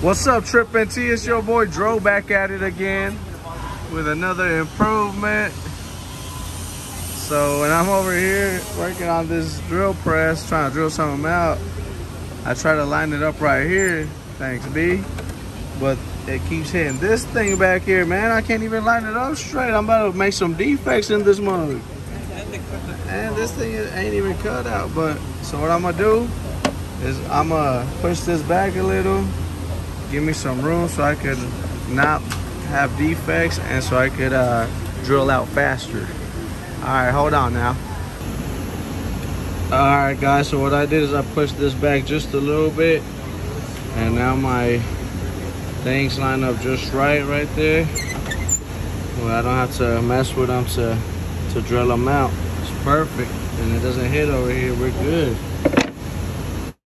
What's up, TrippNT? It's your boy Dro back at it again with another improvement. So when I'm over here working on this drill press, trying to drill something out, I try to line it up right here, thanks B. But it keeps hitting this thing back here, man. I can't even line it up straight. I'm about to make some defects in this mug. And this thing ain't even cut out. But so what I'm gonna do is I'm gonna push this back a little, give me some room so I could not have defects and so I could uh, drill out faster. All right, hold on now. All right, guys, so what I did is I pushed this back just a little bit and now my things line up just right right there. Well, I don't have to mess with them to, to drill them out. It's perfect and it doesn't hit over here. We're good.